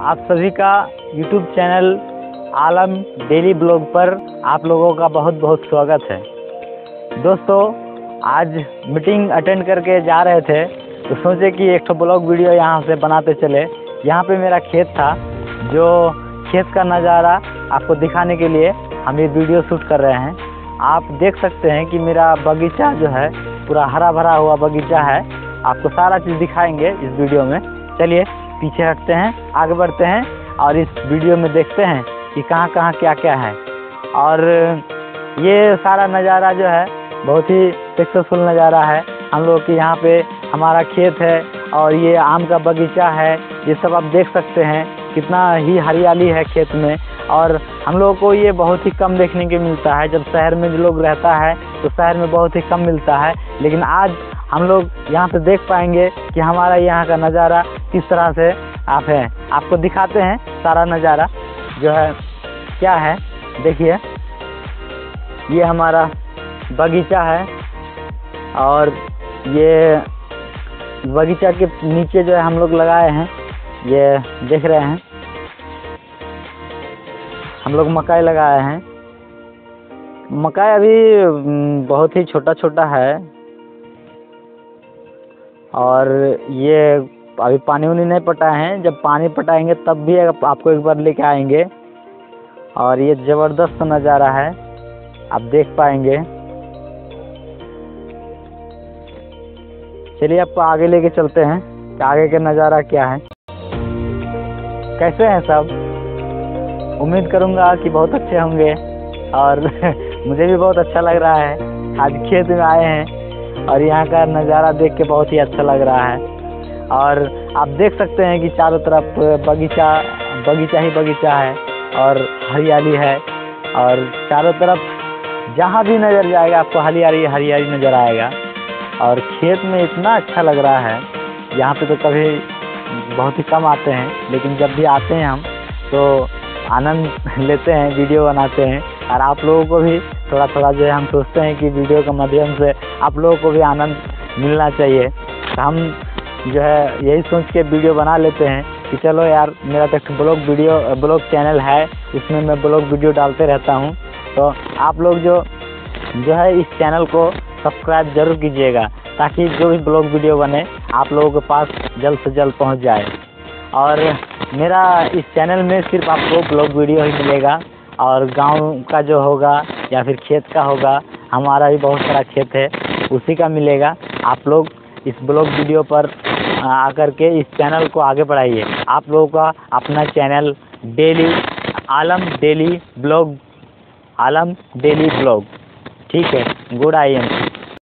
आप सभी का YouTube channel Alam daily blog पर आप लोगों का बहुत बहुत स्वागत है। दोस्तों, आज मीटिंग अटेंड करके जा रहे थे तो सोचे कि एक तो ब्लॉग वीडियो यहाँ से बनाते चले। यहाँ पे मेरा खेत था, जो खेत का नज़ारा आपको दिखाने के लिए हम ये वीडियो शूट कर रहे हैं। आप देख सकते हैं कि मेरा बगीचा जो है, पूरा हरा भरा हुआ बगीचा है। आपको सारा चीज़ दिखाएँगे इस वीडियो में। चलिए पीछे हटते हैं, आगे बढ़ते हैं और इस वीडियो में देखते हैं कि कहाँ कहाँ क्या क्या है। और ये सारा नज़ारा जो है, बहुत ही सक्सेसफुल नज़ारा है। हम लोग के यहाँ पे हमारा खेत है और ये आम का बगीचा है। ये सब आप देख सकते हैं, कितना ही हरियाली है खेत में। और हम लोगों को ये बहुत ही कम देखने को मिलता है। जब शहर में जो लोग रहता है तो शहर में बहुत ही कम मिलता है। लेकिन आज हम लोग यहाँ पे देख पाएँगे कि हमारा यहाँ का नज़ारा किस तरह से आप हैं। आपको दिखाते हैं सारा नज़ारा जो है, क्या है। देखिए, ये हमारा बगीचा है और ये बगीचा के नीचे जो है हम लोग लगाए हैं, ये देख रहे हैं। हम लोग मकाई लगाए हैं। मकाई अभी बहुत ही छोटा छोटा है। और ये अभी पानी उनी नहीं पटाए हैं। जब पानी पटाएँगे, तब भी आपको एक बार लेके आएँगे। और ये ज़बरदस्त नज़ारा है। आप देख पाएँगे। चलिए आपको आगे लेके चलते हैं। आगे का नज़ारा क्या है? कैसे हैं सब? उम्मीद करूँगा कि बहुत अच्छे होंगे। और मुझे भी बहुत अच्छा लग रहा है। आज खेत में आए हैं। और यहाँ का नज़ारा देख के बहुत ही अच्छा लग रहा है। और आप देख सकते हैं कि चारों तरफ़ बगीचा बगीचा ही बगीचा है और हरियाली है और चारों तरफ़ जहाँ भी नज़र जाएगा आपको हरियाली हरियाली नज़र आएगा। और खेत में इतना अच्छा लग रहा है, यहाँ पे तो कभी बहुत ही कम आते हैं, लेकिन जब भी आते हैं हम तो आनंद लेते हैं, वीडियो बनाते हैं। और आप लोगों को भी थोड़ा थोड़ा जो है, हम सोचते हैं कि वीडियो के माध्यम से आप लोगों को भी आनंद मिलना चाहिए। तो हम जो है, यही सोच के वीडियो बना लेते हैं कि चलो यार, मेरा तो एक ब्लॉग वीडियो, ब्लॉग चैनल है उसमें मैं ब्लॉग वीडियो डालते रहता हूँ। तो आप लोग जो जो है इस चैनल को सब्सक्राइब ज़रूर कीजिएगा, ताकि जो भी ब्लॉग वीडियो बने, आप लोगों के पास जल्द से जल्द पहुँच जाए। और मेरा इस चैनल में सिर्फ़ आपको ब्लॉग वीडियो ही मिलेगा, और गाँव का जो होगा, या फिर खेत का होगा, हमारा भी बहुत सारा खेत है, उसी का मिलेगा। आप लोग इस ब्लॉग वीडियो पर आकर के इस चैनल को आगे बढ़ाइए। आप लोगों का अपना channel daily Alam daily blog Alam daily blog ठीक है? Good I am.